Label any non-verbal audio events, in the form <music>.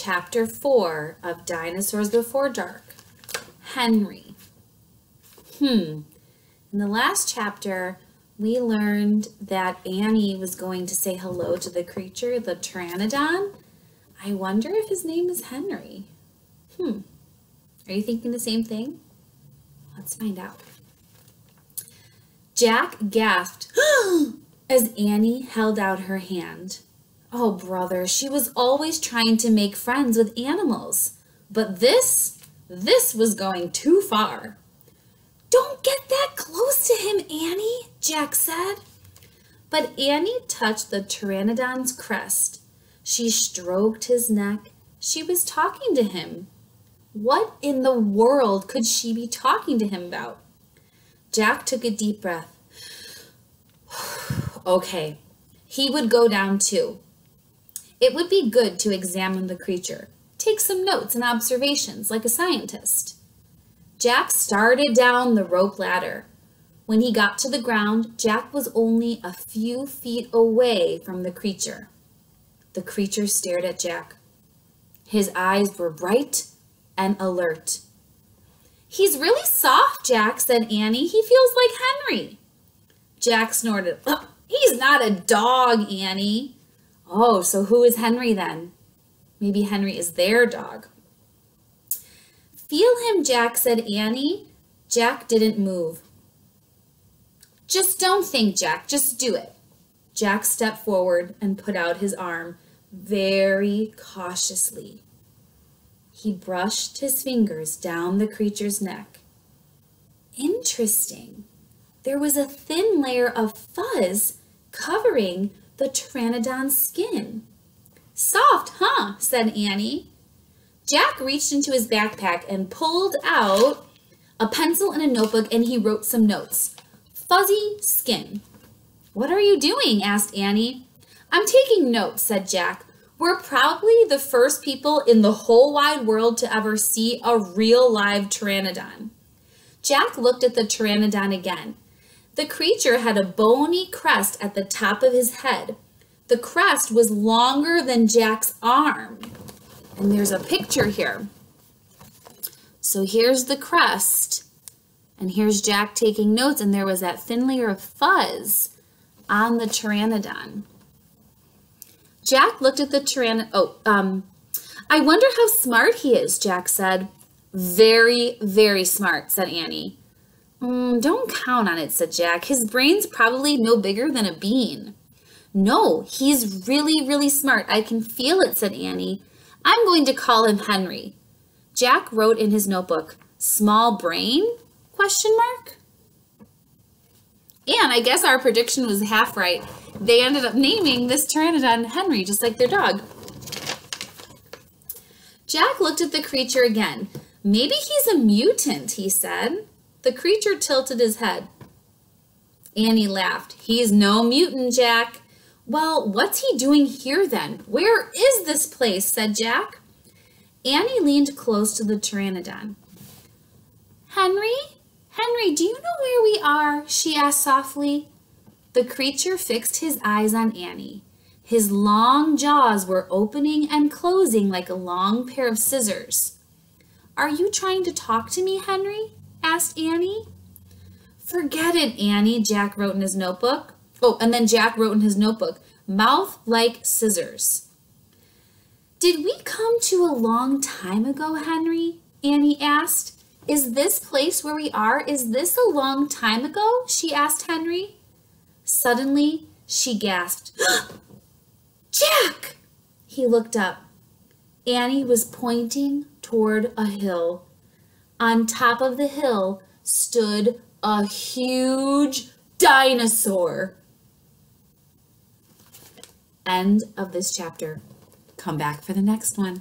chapter 4 of Dinosaurs Before Dark. Henry. Hmm. In the last chapter, we learned that Annie was going to say hello to the creature, the Pteranodon. I wonder if his name is Henry. Hmm. Are you thinking the same thing? Let's find out. Jack gasped <gasps> as Annie held out her hand. Oh, brother, she was always trying to make friends with animals. But this, this was going too far. Don't get that close to him, Annie, Jack said. But Annie touched the pteranodon's crest. She stroked his neck. She was talking to him. What in the world could she be talking to him about? Jack took a deep breath. <sighs> okay, he would go down too. It would be good to examine the creature, take some notes and observations like a scientist. Jack started down the rope ladder. When he got to the ground, Jack was only a few feet away from the creature. The creature stared at Jack. His eyes were bright and alert. He's really soft, Jack, said Annie. He feels like Henry. Jack snorted. He's not a dog, Annie. Oh, so who is Henry then? Maybe Henry is their dog. Feel him, Jack, said Annie. Jack didn't move. Just don't think, Jack. Just do it. Jack stepped forward and put out his arm very cautiously. He brushed his fingers down the creature's neck. Interesting. There was a thin layer of fuzz covering the pteranodon's skin. Soft, huh? said Annie. Jack reached into his backpack and pulled out a pencil and a notebook and he wrote some notes. Fuzzy skin. What are you doing? asked Annie. I'm taking notes, said Jack. We're probably the first people in the whole wide world to ever see a real live pteranodon. Jack looked at the pteranodon again. The creature had a bony crest at the top of his head. The crest was longer than Jack's arm. And there's a picture here. So here's the crest. And here's Jack taking notes. And there was that thin layer of fuzz on the pteranodon. Jack looked at the pteranodon. Oh, um, I wonder how smart he is, Jack said. Very, very smart, said Annie. Mm, don't count on it, said Jack. His brain's probably no bigger than a bean. No, he's really, really smart. I can feel it, said Annie. I'm going to call him Henry. Jack wrote in his notebook, small brain, question mark? And I guess our prediction was half right. They ended up naming this pteranodon Henry, just like their dog. Jack looked at the creature again. Maybe he's a mutant, he said. The creature tilted his head. Annie laughed. He's no mutant, Jack. Well, what's he doing here then? Where is this place? said Jack. Annie leaned close to the pteranodon. Henry? Henry, do you know where we are? she asked softly. The creature fixed his eyes on Annie. His long jaws were opening and closing like a long pair of scissors. Are you trying to talk to me, Henry? Asked Annie. Forget it, Annie, Jack wrote in his notebook. Oh, and then Jack wrote in his notebook, mouth like scissors. Did we come to a long time ago, Henry? Annie asked. Is this place where we are, is this a long time ago? She asked Henry. Suddenly, she gasped, <gasps> Jack! He looked up. Annie was pointing toward a hill. On top of the hill stood a huge dinosaur. End of this chapter. Come back for the next one.